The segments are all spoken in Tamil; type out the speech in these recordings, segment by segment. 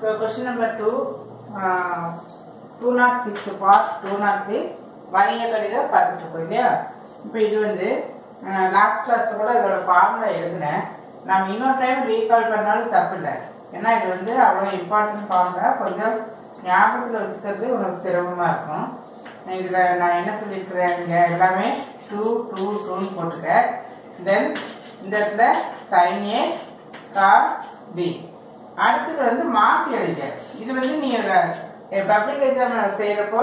So question number 2, uh, two not six part two not three. வணிக கணிதம் பார்த்துட்டு இருக்கோம் இல்லையா? இப்போ இது வந்து லாஸ்ட் கிளாஸ்ல கூட இதோட ஃபார்முலா எழுதினேன். நம்ம இன்னொரு டைம் ரீகால் பண்ணாலும் தப்பு இல்லை. ஏன்னா இது வந்து அவ்வளோ இம்பார்ட்டன்ட் ஃபார்முலா கொஞ்சம் ஞாபகத்தில் வச்சுக்கிறது உனக்கு சிரமமாக இருக்கும். இதில் நான் என்ன சொல்லியிருக்கிறேன் இங்கே எல்லாமே டூ டூ டூன்னு போட்டுக்க தென் இந்த இடத்துல சைன் ஏ கா பி அடுத்தது வந்து மாசி எழுதிக்க இது வந்து நீ பப்ளிக் எக்ஸாம் செய்கிறப்போ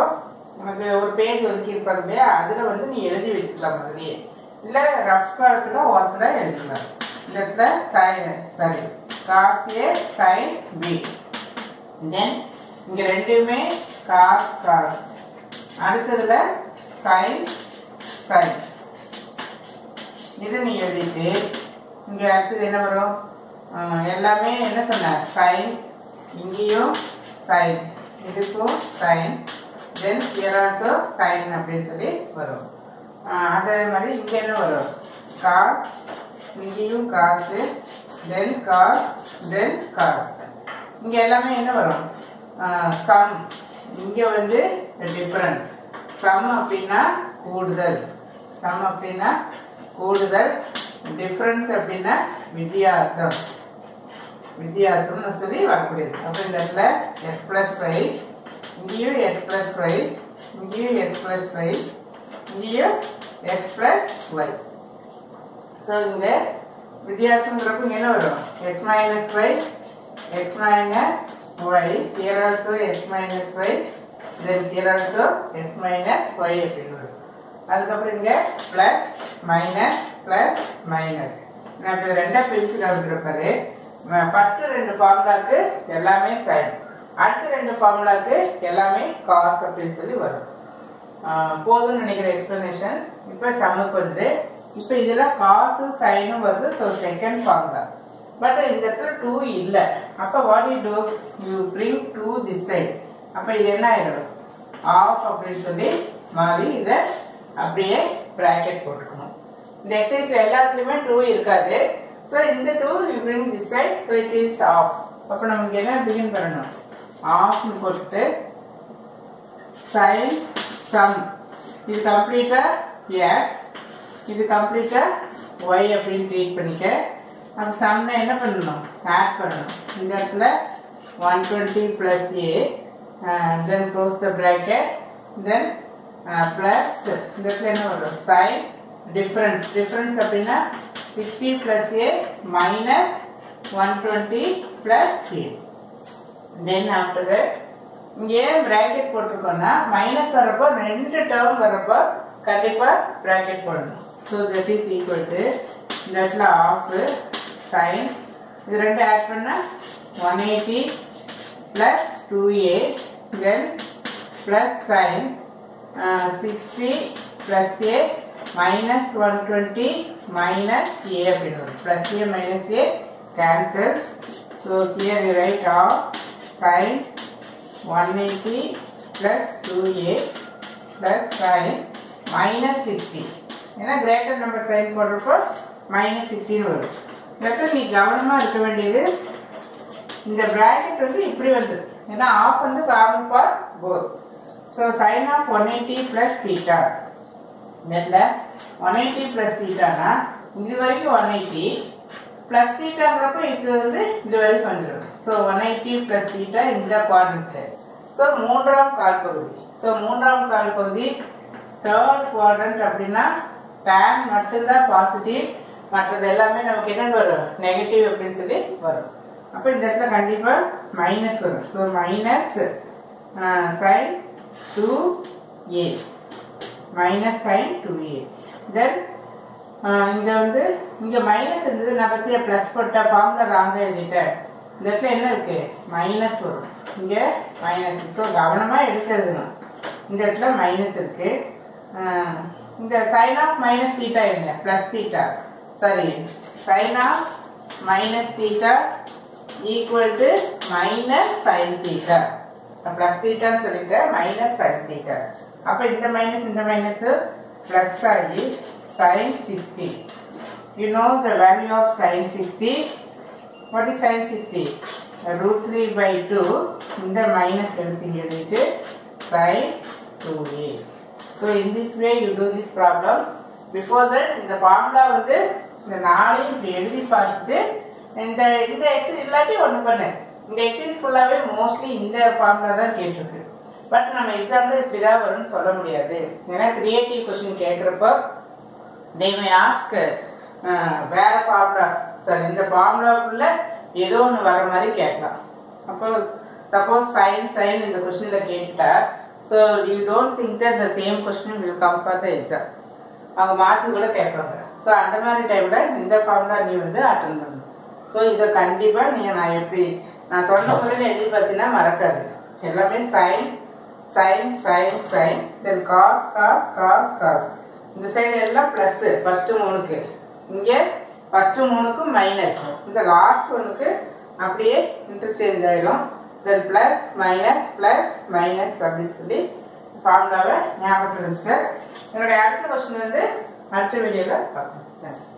உனக்கு ஒரு பேஜ் ஒதுக்கி இருப்பாங்க இல்லையா? அதில் வந்து நீ எழுதி வச்சுக்கலாம் மாதிரியே இல்லை ரஃப் காலத்தில் ஒருத்தர் எழுதிக்கலாம். இந்த இடத்துல sine sorry cos A sine B then இங்கே ரெண்டுமே காஸ் காஸ் அடுத்ததுல சைன் சைன் இதை நீ எழுதிட்டு இங்க அடுத்தது என்ன வரும்? எல்லாமே என்ன சொன்னார்? சைன் இங்கேயும் சைன் இதுக்கும் sine then here also sine அப்படின்னு சொல்லி வரும். அதே மாதிரி இங்கே என்ன வரும்? கார் இங்கேயும் காசு தென் கார் தென் காஸ் இங்கே எல்லாமே என்ன வரும்? சம் இங்கே வந்து டிஃப்ரெண்ட் சம் அப்படின்னா கூடுதல். சம் அப்படின்னா கூடுதல். டிஃப்ரெண்ட்ஸ் அப்படின்னா வித்தியாசம். வித்தியாசம்னு சொல்லி வரக்கூடியது அப்போ இந்த இடத்துல எஸ் பிளஸ் ஃபைவ் இங்கேயும் எஸ் பிளஸ் ஃபைவ் இங்கேயும் எஸ் பிளஸ் ஃபைவ் இங்கேயும் எஸ் பிளஸ் ஒய் ஸோ இந்த வித்தியாசங்கிறப்ப என்ன வரும்? S minus Y X minus Y here also X minus Y then here also X minus Y அப்படின்னு வரும். அதுக்கப்புறம் இங்கே பிளஸ் மைனஸ் பிளஸ் மைனஸ் நான் இப்போ ரெண்டா பிரித்து காமிக்கிறப்பாரு ஃபர்ஸ்ட் ரெண்டு ஃபார்முலாக்கு எல்லாமே சைன் அடுத்த ரெண்டு ஃபார்முலாக்கு எல்லாமே காஸ் அப்படின்னு சொல்லி வரும். போதும்னு நினைக்கிற எக்ஸ்பிளனேஷன் இப்போ சம்முக்கு வந்து இப்போ இதில் காசு சைனும் வருது. ஸோ செகண்ட் ஃபார்முலா பட் இந்த இடத்துல டூ இல்லை. அப்போ what you do you bring to this side அப்போ இது என்ன ஆயிடும்? ஆஃப் அப்படின்னு சொல்லி மாறி இதை அப்படியே ப்ராக்கெட் போட்டுக்கணும். இந்த எக்ஸசைஸ்ல எல்லாத்துலேயுமே டூ இருக்காது. ஸோ இந்த two you bring this side so it is half அப்போ நமக்கு என்ன பிகின் பண்ணணும் ஆஃப்னு போட்டுட்டு சைன் சம் இது கம்ப்ளீட்டா எஸ் இது கம்ப்ளீட்டா ஒய் அப்படின்னு ட்ரீட் பண்ணிக்க. அப்போ சம்னா என்ன பண்ணணும்? ஆட் பண்ணணும். இந்த இடத்துல one twenty plus A then close the bracket then plus இந்த இடத்துல என்ன வரும்? சைன் டிஃபரன்ஸ் டிஃபரன்ஸ் அப்படின்னா sixty plus A minus one twenty plus A then after that இங்கே பிராக்கெட் போட்டிருக்கோம்னா மைனஸ் வரப்போ ரெண்டு டேர்ம் வரப்போ கண்டிப்பா பிராக்கெட் போடணும். So that is equal to இந்த இடத்துல ஆஃப் சைன் இது ரெண்டு ஆட் பண்ணா one eighty plus two A then plus sine sixty plus A minus one twenty minus A அப்படின்னு வரும் plus A minus A cancel so here write half sine 180 plus 2a plus sin minus 60 ஏன்னா கிரேட்டர் நம்பர் சைன் போடுறப்போ மைனஸ் சிக்ஸ்டின்னு வரும். இடத்துல நீ கவனமாக இருக்க வேண்டியது இந்த ப்ராக்கெட் வந்து இப்படி வருது ஏன்னா ஆஃப் வந்து common for both so sine of one eighty plus theta இதில் ஒன் எயிட்டி ப்ளஸ் தீட்டானா இது வரைக்கும் ஒன் எயிட்டி ப்ளஸ் தீட்டாங்கிறப்ப இது வந்து இது வரைக்கும் வந்துடும் so one eighty plus theta இந்த குவாட்ரண்ட்டு ஸோ மூன்றாம் கால் பகுதி. ஸோ மூன்றாம் கால் பகுதி தேர்ட் குவாட்ரண்ட் அப்படின்னா டேன் மட்டும்தான் பாசிட்டிவ் மற்றது எல்லாமே நமக்கு என்னென்னு வரும்? நெகட்டிவ் அப்படின்னு சொல்லி வரும். அப்போ இந்த இடத்துல கண்டிப்பாக மைனஸ் வரும். So minus sine two A minus sine two A then இங்க வந்து இங்க மைனஸ் இருந்தது நான் பத்திய பிளஸ் போட்ட ஃபார்முலா ராங்க எழுதிட்டேன். இந்த இடத்துல என்ன இருக்கு? மைனஸ் வரும். இங்க மைனஸ் ஸோ கவனமா எடுக்கிறது இந்த இடத்துல மைனஸ் இருக்கு. இந்த சைன் ஆஃப் மைனஸ் தீட்டா என்ன? Plus theta sorry sine of minus theta equal to minus sine theta plus தீட்டான்னு சொல்லிட்டு மைனஸ் சைன் தீட்டா அப்ப இந்த மைனஸ் இந்த மைனஸ் பிளஸ் ஆகி sine sixty you know the value of sine sixty what is sine sixty root three by two இந்த மைனஸ் எடுத்து எழுதிட்டு sine two A so in this way you do this problem before that இந்த ஃபார்முலா வந்து இந்த நாளையும் இப்படி எழுதி பார்த்துட்டு இந்த இந்த எக்ஸ் இல்லாட்டி ஒன்று பண்ணு. இந்த எக்ஸசைஸ் ஃபுல்லாகவே மோஸ்ட்லி இந்த ஃபார்முலா தான் கேட்டிருக்கு. பட் நம்ம எக்ஸாம்பிள் இப்படி தான் வரும்னு சொல்ல முடியாது. ஏன்னா கிரியேட்டிவ் கொஸ்டின் கேட்குறப்போ they ஆஸ்க் வேற ஃபார்முலா சார் இந்த ஃபார்முலாக்குள்ள ஏதோ ஒன்று வர மாதிரி கேட்கலாம். அப்போ சப்போஸ் சைன் சைன் இந்த கொஸ்டினில் கேட்டுட்டா so you don't think that the same question will come for the exam அவங்க மாற்றி கூட கேட்பாங்க. ஸோ அந்த மாதிரி டைமில் இந்த ஃபார்முலா நீ வந்து அட்டன் பண்ணணும். ஸோ இதை கண்டிப்பாக நீங்கள் நான் எப்படி நான் சொன்ன முறையில் எழுதி பார்த்தீங்கன்னா மறக்காது. எல்லாமே sine sine sine sine then cos cos cos cos இந்த சைடு எல்லாம் ப்ளஸ் ஃபஸ்ட்டு மூணுக்கு. இங்கே ஃபஸ்ட்டு மூணுக்கு மைனஸ் இந்த லாஸ்ட் ஒன்றுக்கு அப்படியே இன்டர்சேஞ்ச் ஆயிடும் then plus minus plus minus அப்படின்னு சொல்லி ஃபார்முலாவை ஞாபகத்தில் வச்சுக்க என்னுடைய அடுத்த கொஸ்டின் வந்து அடுத்த வீடியோவில் பார்க்கணும்